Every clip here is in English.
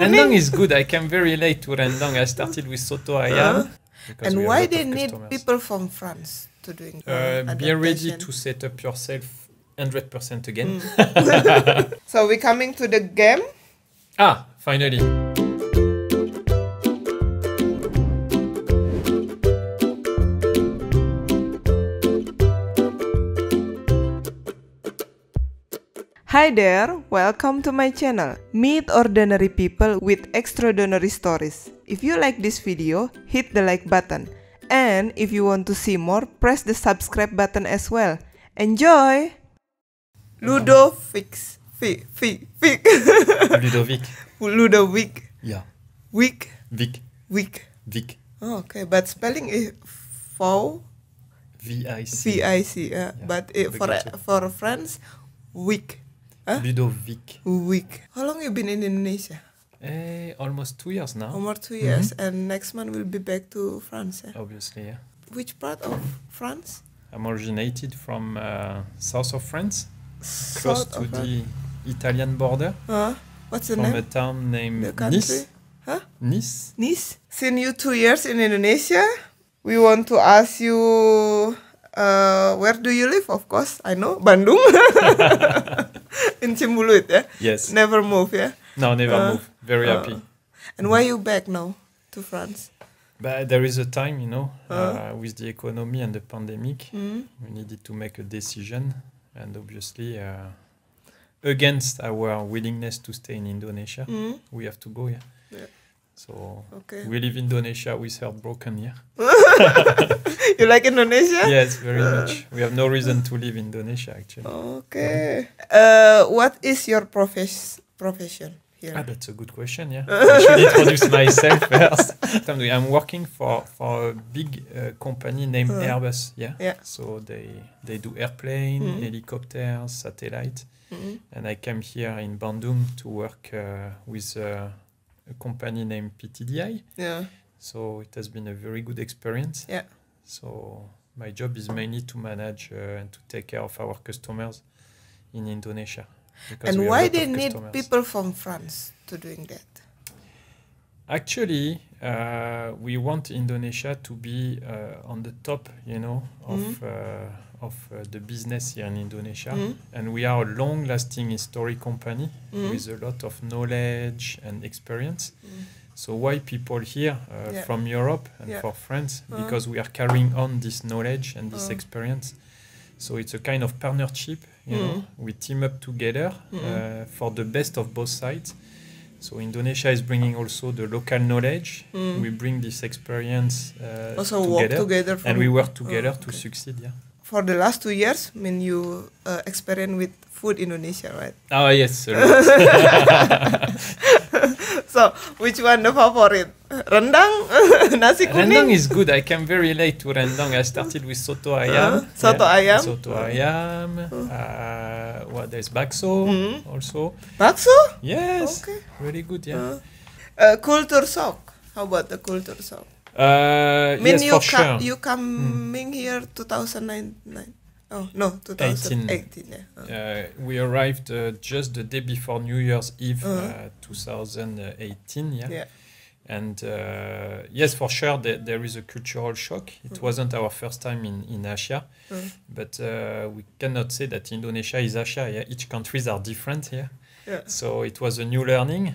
Rendang is good. I came very late to Rendang. I started with Soto Ayam. because and why a lot they need customers. people from France to doing Uh, be ready to set up yourself 100% again. So we're coming to the game. Ah, finally. Hi there, welcome to my channel. Meet ordinary people with extraordinary stories. If you like this video, hit the like button. And if you want to see more, press the subscribe button as well. Enjoy! Ludovic. Vic. Vic. Vic. Ludovic. Ludovic. Yeah. Wick. Vic. Wick. Vic. Oh, okay, but spelling is V V-I-C. V I C. Yeah. But it, for begitu. for friends, Wick. Huh? Ludovic. Wick. How long you been in Indonesia? Eh, almost two years now. Almost two years, and next month we'll be back to France. Yeah? Obviously, yeah. Which part of France? I'm originated from uh, south of France, close to the Italian border, Huh? What's the from a town named? Nice. Huh? Nice. Nice. Since you two years in Indonesia, we want to ask you, uh, where do you live? Of course, I know Bandung. in Ciumbuleuit, yeah. Yes. Never move, yeah. No, never Uh, move. Very uh, happy. And why you back now to France? But there is a time, you know, Uh. uh, with the economy and the pandemic, Mm. we needed to make a decision, and obviously, uh, against our willingness to stay in Indonesia, Mm. we have to go. Yeah. Yeah. So Okay. we live in Indonesia with heart broken. Yeah. you like Indonesia? yes, very Uh. much. We have no reason to leave Indonesia actually. Okay. Uh, what is your profes- profession here? Ah, that's a good question. Yeah, I should introduce myself first. I'm working for for a big uh, company named Uh. Airbus. Yeah. Yeah. So they they do airplane, Mhm. helicopters, satellite, Mm. and I came here in Bandung to work uh, with uh, a company named PTDI. Yeah. So it has been a very good experience. Yeah. So my job is mainly to manage uh, and to take care of our customers in Indonesia. And we have a why they need people from France to doing that? Actually, uh, we want Indonesia to be uh, on the top, you know, of Mhm. uh, of uh, the business here in Indonesia, Mhm. and we are a long-lasting historic company Mhm. with a lot of knowledge and experience. Mm. So why people here uh, Yeah. from Europe and Yeah. for France? Uh. Because we are carrying on this knowledge and this Uh. experience. So it's a kind of partnership. You know, Mm. we team up together Mm. uh, for the best of both sides. So Indonesia is bringing also the local knowledge. Mm. We bring this experience uh, Also work together, together. And we work Oh, together to succeed. Yeah. For the last two years, I mean you uh, experience with food Indonesia, right? Oh yes. So which one the favorite? Rendang, nasi kuning. Rendang is good. I came very late to Rendang. I started with soto ayam. Uh, soto ayam. Soto ayam. Uh, what there's bakso Mhm. also. bakso. Yes. Okay. Very good. Yeah. Uh, uh, culture shock. How about the culture shock? Uh, I mean yes, you for sure. you coming here 2009? Oh no, 2018. Yeah. Uh, Uh, we arrived uh, just the day before New Year's Eve, Uh-huh. uh, 2018. Yeah. yeah. And uh, yes, for sure, there, there is a cultural shock. It Mhm. wasn't our first time in, in Asia, Mm. but uh, we cannot say that Indonesia is Asia. Yeah? Each countries are different here. Yeah. So it was a new learning.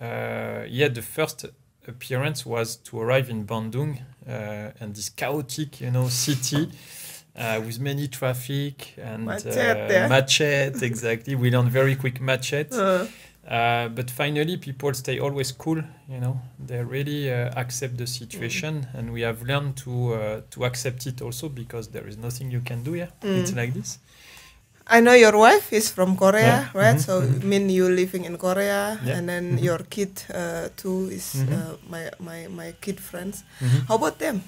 Uh, yeah, the first appearance was to arrive in Bandung uh, and this chaotic, you know, city uh, with many traffic and Macet, uh, yeah. machet. Exactly, we learned very quick machet. Uh, Uh, but finally, people stay always cool. You know, they really uh, accept the situation, and we have learned to uh, to accept it also because there is nothing you can do. Yeah, Mm. it's like this. I know your wife is from Korea, Yeah. right? Mhm, So I mhm. mean you living in Korea, Yeah. and then Mhm. your kid uh, too is Mhm. uh, my my my kid friends. Mhm. How about them?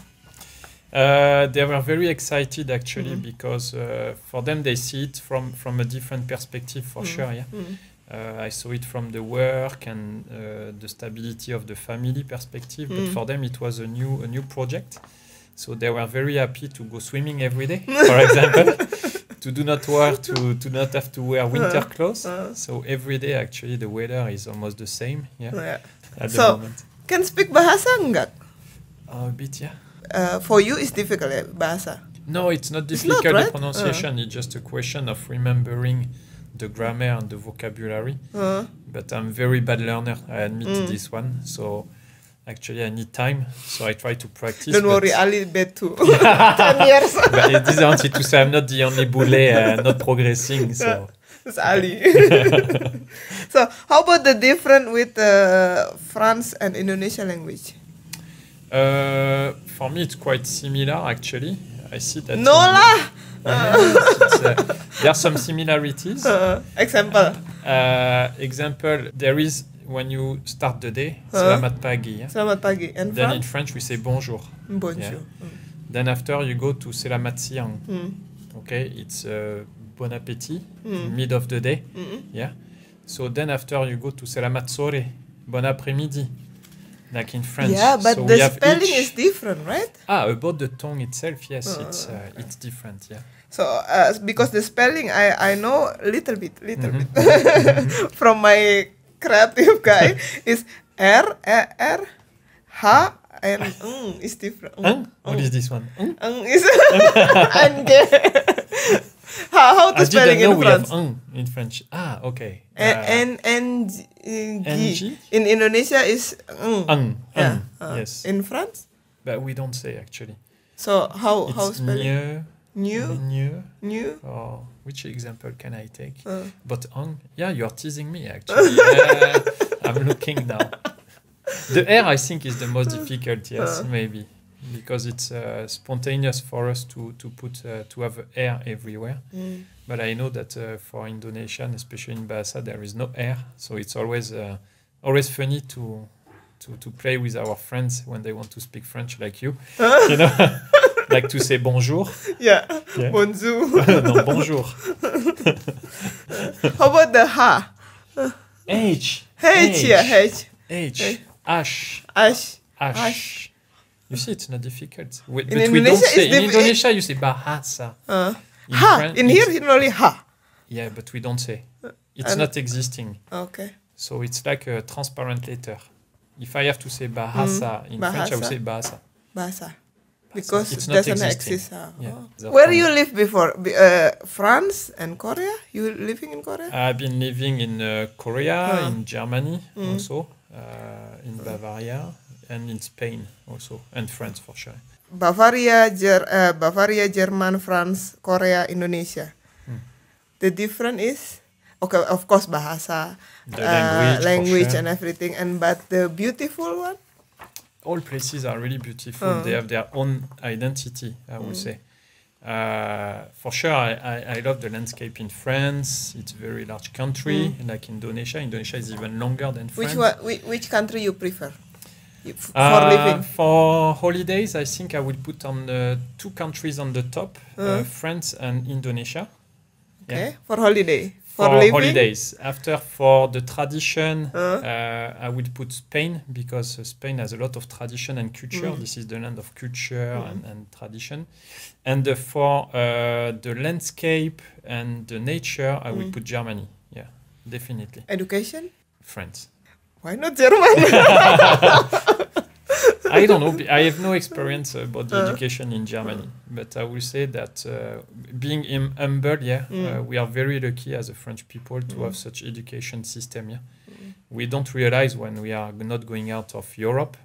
Uh, they were very excited actually Mhm. because uh, for them they see it from from a different perspective for Mm. sure. Yeah, Mm. uh, I saw it from the work and uh, the stability of the family perspective, but Mm. for them it was a new a new project. So they were very happy to go swimming every day, for example, to do not wear to to not have to wear winter Uh, clothes. uh. So every day actually the weather is almost the same. Yeah, Yeah. at the So- moment. Can speak bahasa enggak? A bit, yeah. Uh, for you it's difficult ya bahasa. No, it's not It's not, difficult. right? The pronunciation is just a question of remembering the grammar and the vocabulary. Uh, But I'm very bad learner. I admit Mm. this one. So actually, I need time. So I try to practice. don't worry, Ali bad too. Ten years. but it isn't it to say I'm not the only bule uh, not progressing. So It's Ali. so how about the difference with uh, France and Indonesia language? uh, for me, it's quite similar actually. I see that. No lah. Uh, there are some similarities. Uh, example. Uh, example, there is when you start the day, Huh? selamat pagi. yeah? Selamat pagi. And Then in French we say bonjour. Bonjour. Then after you go to selamat siang. Mm. Okay, it's uh, bon appétit, Mm. mid of the day. Mm. Yeah. So then after you go to selamat sore, bon après-midi, like in French. Yeah, but so the spelling each- is different, right? ah about the tongue itself. Yes, Uh, it's uh, it's different. Yeah. So uh, because the spelling I I know a little bit, little Mhm. bit from my creative guy is R E, R H and ng is different. What Ng. is this one? Ng is and how how to I spelling in French? have in French. Ah, okay. N N G. NG? In Indonesia is ng. Yeah. uh, yes. In France, but we don't say actually. so how how It's spelling? New, New, new. Or which example can I take? Uh, But on, yeah, you're teasing me actually. Uh, I'm looking now. The air, I think, is the most difficult. Yes, Uh. maybe because it's uh, spontaneous for us to to put uh, to have air everywhere. mm. But I know that uh, for Indonesian, especially in Bahasa, there is no air, so it's always uh, always funny to to to play with our friends when they want to speak French, like you. you know, like to say bonjour. Yeah. Yeah. Bonjour. no, bonjour. How about the ha? H. H, yeah, H. H. H. Ash. Ash. You see, it's not difficult. We, In but we don't Indonesia, say it's in Indonesia. You say bahasa. Uh, In ha. Fran- In it's- here, it's only ha. Yeah, but we don't say. It's and- not existing. Okay. So it's like a transparent letter. If I have to say bahasa in French, I would bahasa. say bahasa. Bahasa. Because It's it doesn't existing. exist. ah. Yeah, Oh. the Where tongue. you live before? Uh, France and Korea? You living in Korea? I've been living in uh, Korea, Ah. in Germany Mm. also, uh, in Bavaria, and in Spain also, and France for sure. Bavaria, Ger- uh, Bavaria, Jerman, France, Korea, Indonesia. Hmm. The difference is, okay, of course, bahasa, The uh, language, language sure. and everything, and but the beautiful one. All places are really beautiful. Uh. They have their own identity, I would say. Uh, for sure, I, I, I love the landscape in France. It's a very large country, like Indonesia. Indonesia is even longer than France. Which one? Which, country you prefer for Uh, living? For holidays, I think I will put on the two countries on the top, uh, Uh. France and Indonesia. Okay, for holiday. For, For holidays. After, for the tradition, Uh. uh, I would put Spain because uh, Spain has a lot of tradition and culture. Mm. This is the land of culture Mm. and, and tradition. And uh, for uh, the landscape and the nature, I Mm. put Germany. Yeah, definitely. Education? France. Why not German? I don't know. I have no experience about the Uh. education in Germany, but I will say that uh, being hum- humble, yeah, uh, Mm. we are very lucky as a French people to Mm. have such education system. Yeah, we don't realize when we are not going out of Europe.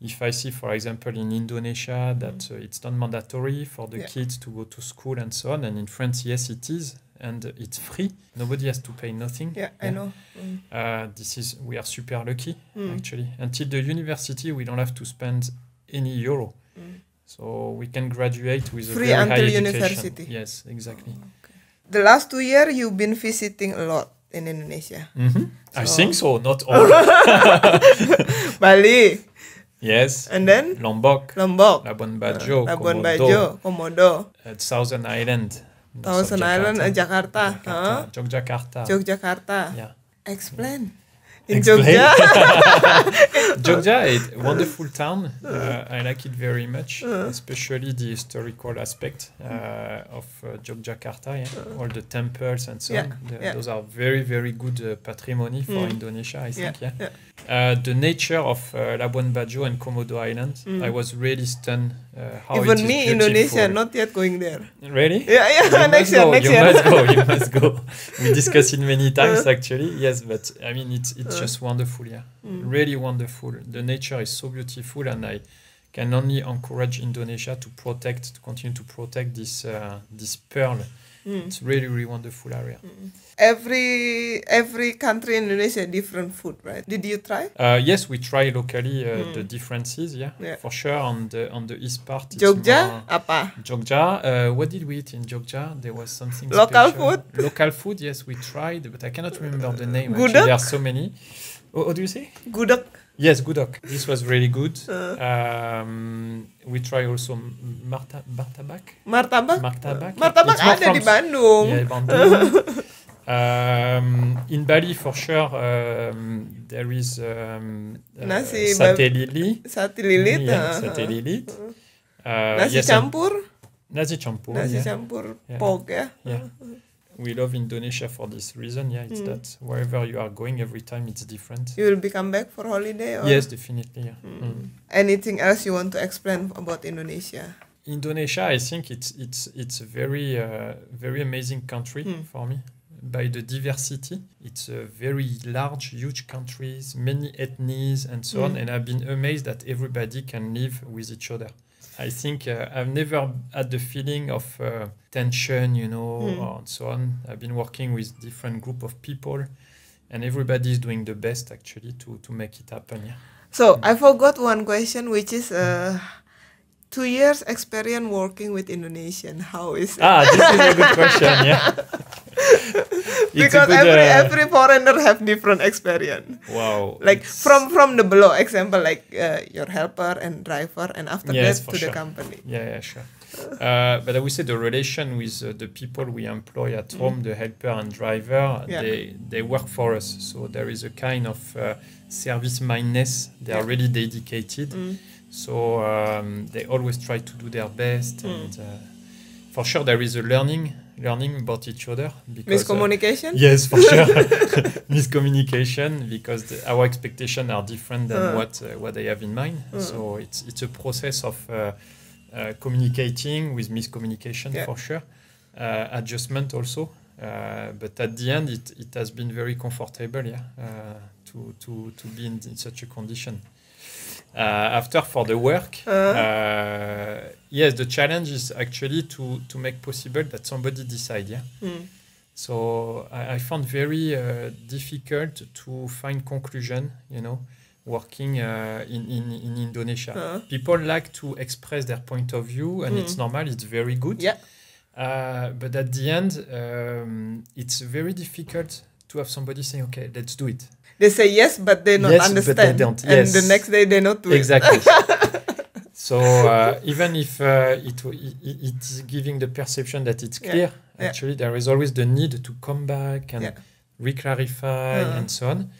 If I see, for example, in Indonesia that uh, it's not mandatory for the Mm. Yeah. kids to go to school and so on, and in France, yes, it is, and it's free. Nobody has to pay nothing. yeah, I know. Mm. Uh, this is we are super lucky Mm. actually. Until the university, we don't have to spend any euro, Mm. so we can graduate with Free a very high until education. university. Yes, exactly. The last two years, you've been visiting a lot in Indonesia. Mhm. I think so. Not all. Bali, yes. and then Lombok, Lombok, Labuan Bajo, Labuan Komodo, Bajo, Komodo, uh, Thousand Island, north of Thousand Island, uh, Jakarta, Jakarta, huh? Yogyakarta. Yogyakarta. Yeah. Explain. In Explain. Jogja, Jogja is a wonderful town. Uh, I like it very much, especially the historical aspect uh, of uh, Yogyakarta. Yeah? All the temples and so Yeah, on. The- yeah. Those are very, very good uh, patrimony for Mm. Indonesia, I think. Yeah, Yeah. Uh, the nature of uh, Labuan Bajo and Komodo Islands, Mm. I was really stunned. Uh, how Even is me, Indonesia, not yet going there. Really? Yeah, You yeah, next year, go, next you year. must go. You must go. We discussed it many times Uh. actually. Yes, but I mean it's it's Uh. just wonderful. Yeah, Mm. really wonderful. The nature is so beautiful, and I can only encourage Indonesia to protect, to continue to protect this uh, this pearl. Mm. It's really really wonderful area. Every every country in Indonesia different food, right? Did you try? Uh, yes, we try locally uh, Mm. the differences. Yeah, Yeah. for sure. On the on the east part, it's Jogja, apa? Jogja. Uh, what did we eat in Jogja? There was something Local special. food? Local food. Yes, we tried, but I cannot remember the name. Gudeg? Actually, there are so many. Oh, what do you say? Gudeg. Yes, gudok. This was really good. Uh. Um, we try also marta martabak. Martabak? Martabak. Martabak It's more ada from di s- Bandung. Yeah, Bandung. um, in Bali, for sure, um, there is um, uh, Nasi sate lili. Sate lilit. Yeah, uh, sate uh. lilit. Uh, Nasi yes, campur. Nasi campur. Nasi yeah. campur Yeah. pork ya. Yeah. We love Indonesia for this reason. Yeah, it's Mm. that wherever you are going, every time it's different. You will be come back for holiday or Yes, definitely. Yeah. Mm. Mm. anything else you want to explain about Indonesia? Indonesia, I think it's it's it's a very uh, very amazing country Mm. for me. By the diversity, it's a very large, huge countries, many ethnies and so on. Mm. And I've been amazed that everybody can live with each other. I think uh, I've never had the feeling of uh, tension, you know, Mm. and so on. I've been working with different group of people, and everybody is doing the best actually to to make it happen. Yeah. So I forgot one question, which is uh, two years experience working with Indonesian. How is it? Ah, this is a good question. Yeah. Because good, every uh, every foreigner have different experience. Wow. Like it's- from from the below example, like uh, your helper and driver, and after Yes, that to the company. Yeah, yeah, sure. Uh, but I would say the relation with uh, the people we employ at home, the helper and driver. Yeah. they they work for us. So there is a kind of uh, service mindedness. They are really dedicated. Mm. So um, they always try to do their best, Mm. and uh, for sure there is a learning learning about each other because. uh, Miscommunication. Yes, for sure. Miscommunication because the, our expectations are different than Uh. what uh, what they have in mind. Uh. So it's it's a process of uh, uh, communicating with miscommunication Yeah. for sure, uh, adjustment also. Uh, but at the end, it, it has been very comfortable, yeah, uh, to, to, to be in, in such a condition. Uh, after for the work, Uh. uh, yes, the challenge is actually to, to make possible that somebody decide, yeah. Mm. So I, I found very uh, difficult to find conclusion, you know, working uh, in, in, in Indonesia. Uh. People like to express their point of view, and it's Mm. normal, it's very good. Yeah. Uh, but at the end, um, it's very difficult to have somebody saying, okay, let's do it. They say yes, but they don't Yes, but they understand. don't. And Yes. the next day they not do it. Exactly. so uh, even if uh, it, it it's giving the perception that it's clear, Yeah. actually there is always the need to come back and Yeah. re-clarify Uh. and so on.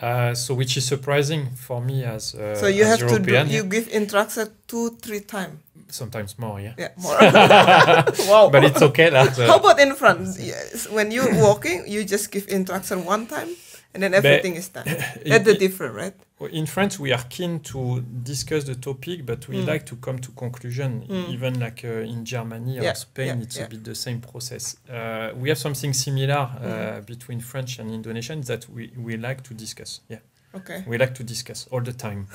Uh, so which is surprising for me as uh, So you have to do. You give instruction two, three times. sometimes more, yeah. Yeah, more. wow. but it's okay. That, uh, How about in France? Yes, when you're walking, you just give instruction one time, and then everything is done. That's the different, right? in France, we are keen to discuss the topic, but we Mm. like to come to conclusion. Mm. Even like uh, in Germany Yeah, or Spain, yeah, it's yeah. a bit the same process. Uh, we have something similar uh, Mm. between French and Indonesian that we, we like to discuss. Yeah, Okay. we like to discuss all the time,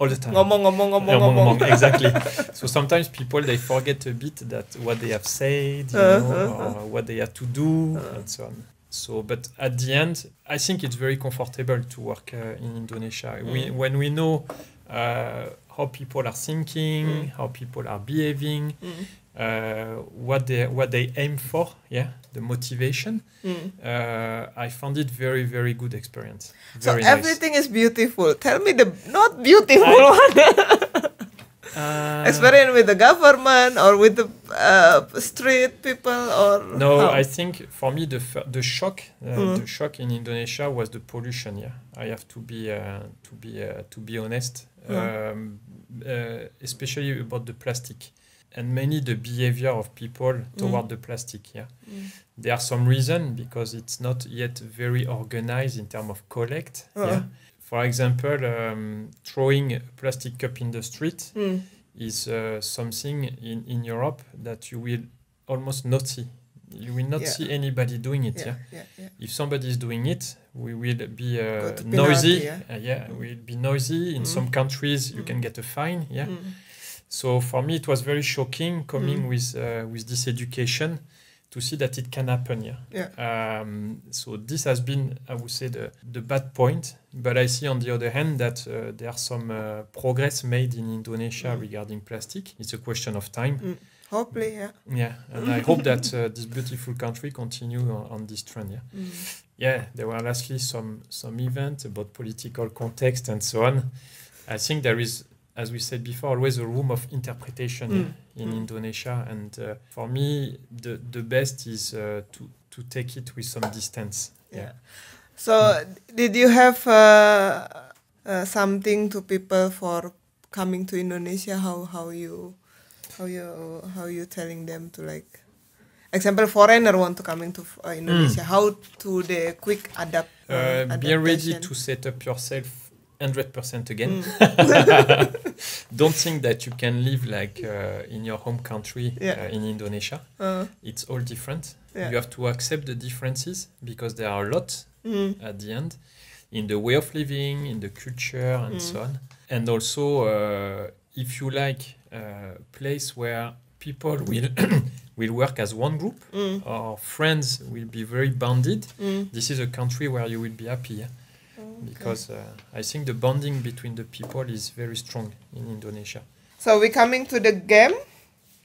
all the time. Ngomong, ngomong, ngomong, Yeah, ngomong, ngomong. exactly. so sometimes people they forget a bit that what they have said, you Uh, know, uh, or what they have to do, Uh. and so on. So, but at the end, I think it's very comfortable to work uh, in Indonesia. We, Mm. when we know uh, how people are thinking, Mm. how people are behaving, Mm, uh, what they what they aim for, yeah, the motivation. mm. Uh, I found it very very good experience. So Very nice. everything is beautiful. Tell me the not beautiful one. Uh, Experience with the government or with the uh, street people or No, how? I think for me the the shock uh, Mm. the shock in Indonesia was the pollution. Yeah, I have to be uh, to be uh, to be honest, Yeah. um, uh, especially about the plastic and mainly the behavior of people toward the plastic. Yeah, Mm. there are some reason because it's not yet very organized in terms of collect. Uh-uh. Yeah, for example, um, throwing a plastic cup in the street Mm. is uh, something in, in Europe that you will almost not see. You will not Yeah. see anybody doing it. Yeah. yeah, yeah. If somebody is doing it, we will be uh, noisy. penalty, yeah. Uh, yeah, we'll be noisy. In Mm. some countries, you Mm. can get a fine. Yeah. Mm. So for me, it was very shocking coming Mm. with uh, with this education to see that it can happen. Yeah. Yeah. Um, so this has been, I would say, the, the bad point. But I see on the other hand that uh, there are some uh, progress made in Indonesia Mm. regarding plastic. It's a question of time. Mm. Hopefully, yeah. Yeah, and I hope that uh, this beautiful country continue on, on this trend. Yeah, Mm. yeah. There were lastly some some events about political context and so on. I think there is, as we said before, always a room of interpretation Mm. in Mm. Indonesia, and uh, for me, the the best is uh, to to take it with some distance. Yeah. So, did you have uh, uh, something to people for coming to Indonesia? How how you how you how you telling them to like, example, foreigner want to coming to uh, Indonesia? How to the quick adapt? Uh, uh, be ready to set up yourself 100% again. Mm. Don't think that you can live like uh, in your home country Yeah. uh, in Indonesia. Uh, It's all different. Yeah. You have to accept the differences because there are a lot mm, at the end in the way of living, in the culture, and Mm. so on. And also, uh, if you like a place where people will will work as one group mm, or friends will be very bonded, mm. this is a country where you will be happy. Because uh, I think the bonding between the people is very strong in Indonesia. So we're coming to the game.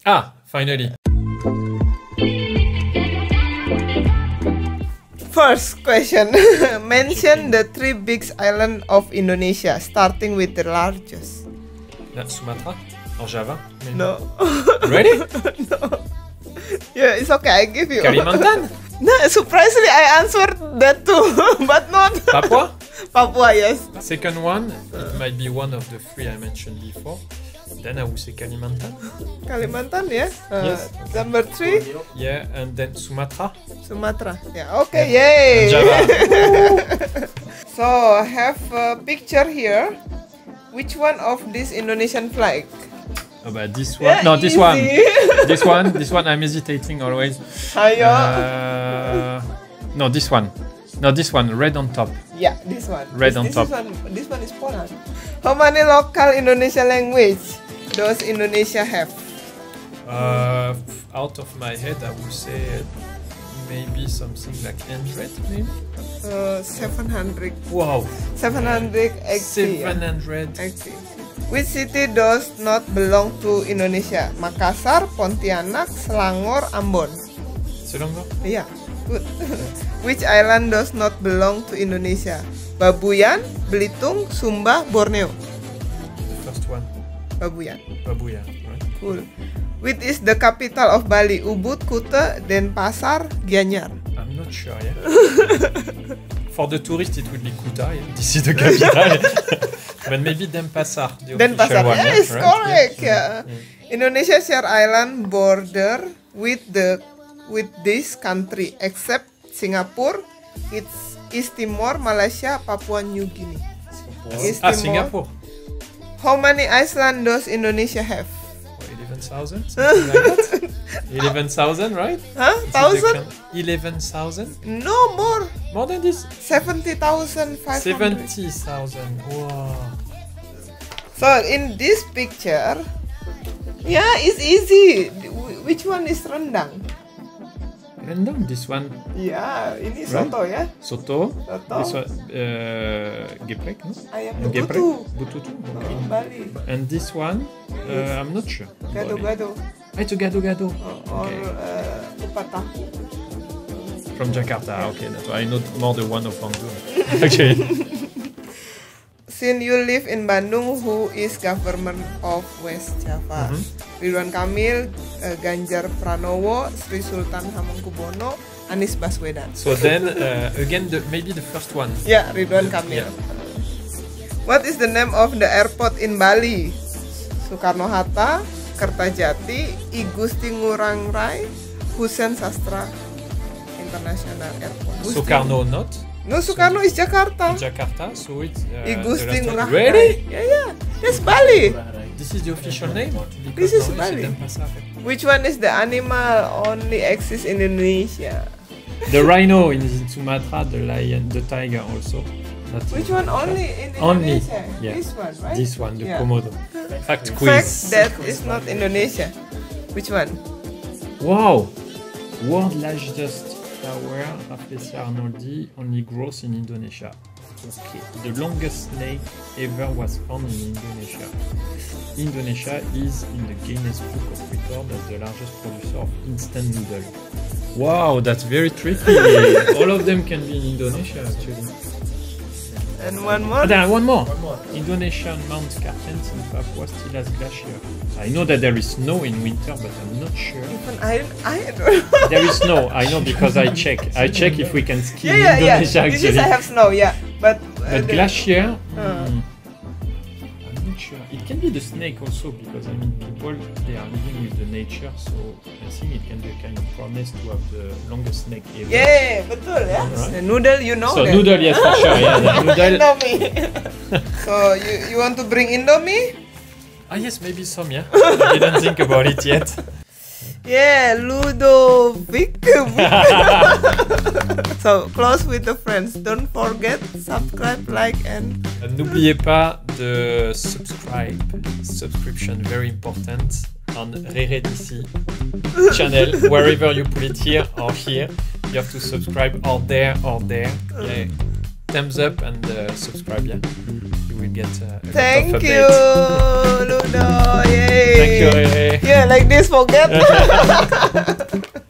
Ah, finally. First question. Mention the three big island of Indonesia, starting with the largest. Là, Sumatra or Java? maybe? No. Really? yeah, it's okay. I give you. Kalimantan? no, surprisingly, I answered that too, but not Papua? Papua. Yes. Second one, it might be one of the three I mentioned before. Then I would say Kalimantan. Kalimantan, yeah. Uh, Yes. Number three, Yeah, and then Sumatra. Sumatra. Yeah. Okay. Yay. And Java. So I have a picture here. Which one of this Indonesian flag? Oh, but this one. Yeah, no, this one. This one. This one. I'm hesitating always. Uh, no, this one. No, this one. Red on top. Yeah, this one. Red this, on this top. One, this one is Poland. How many local Indonesian language does Indonesia have? Uh, out of my head, I would say maybe something like 100, maybe. Uh, 700. Wow. 780. yeah. 700. 80. Which city does not belong to Indonesia? Makassar, Pontianak, Selangor, Ambon. Selangor? Yeah. Which island does not belong to Indonesia? Babuyan, Belitung, Sumba, Borneo. The first one. Babuyan. Babuya, right? Cool. Which is the capital of Bali? Ubud, Kuta, Denpasar, Gianyar. I'm not sure, yeah. For the tourist, it will be Kuta, yeah. This is the capital. but maybe Denpasar, the Denpasar. one, Yes, right? correct. Yeah. Yeah. Mm. Indonesia share island border with the with this country except Singapore, it's East Timor, Malaysia, Papua New Guinea. East Ah, Timor. Singapore. How many island does Indonesia have? 11,000? Something like that? 11,000, right? Huh? Is Thousand? 11,000? No more. More than this? Seventy thousand five hundred. 70,000. Wow. So in this picture, yeah, it's easy. Which one is rendang? Random, this one Yeah, ini Right. soto ya. soto, Soto. this one uh, geprek, no? Ayam Geprek, betutu. Oh, Okay. Bali. And this one, uh, I'm not sure. Gado-gado. Ah, It's a gado-gado. Or Okay. uh, kupat. From Jakarta, okay. That's why I know more the one of Bandung. okay. Since you live in Bandung, who is government of West Java? Mhm. Ridwan Kamil, uh, Ganjar Pranowo, Sri Sultan Hamengkubuwono, Anies Baswedan. So then uh, again, the, maybe the first one. Yeah, Ridwan Kamil. Yeah. What is the name of the airport in Bali? Soekarno Hatta, Kertajati, I Gusti Ngurah Rai, Hussein Sastra International Airport. Gusti- Sukarno not No, Soekarno is Jakarta. Jakarta. So it's uh, I the Gusti last one. Really? Yeah, yeah. That's Bali. This is the official name. This is Bali. Which one is the animal only exists in Indonesia? The rhino in Sumatra, the lion, the tiger also. Not Which one only in Only, Indonesia? yeah. This one, right? This one, the Yeah. Komodo. Fact Fact quiz. that is not Indonesia. Which one? Wow! World largest flower, Rafflesia arnoldi, only grows in Indonesia. Okay. The longest snake ever was found in Indonesia. Indonesia is in the Guinness Book of Records as the largest producer of instant noodle. Wow, that's very tricky. All of them can be in Indonesia actually. And one more. Oh, there, one more. Indonesian Mount Cartenz in Papua still has glacier. I know that there is snow in winter, but I'm not sure. Even I, I don't. There is snow. I know because I check. I check if we can ski yeah, in yeah, yeah. Indonesia is actually. I have snow, yeah. But, uh, But glacier, Uh. hmm, be the snake also because I mean people they are living with the nature, so I think it can be a kind of promise to have the longest snake ever. Yeah, betul ya. Alright. The noodle, you know So that. noodle, yes for sure. Yeah, the noodle. Indomie. so you you want to bring Indomie? Ah yes, maybe some. Yeah, I didn't think about it yet. Yeah, Ludovic. so close with the friends. Don't forget subscribe, like, and N'oubliez pas de subscribe. Subscription very important on Rere DC channel. Wherever you put it here or here, you have to subscribe or there or there. Yeah. Thumbs up and uh, subscribe. Yeah, you will get uh, thank you. Ludo. Yay. Thank you, Yeah, like this. Forget.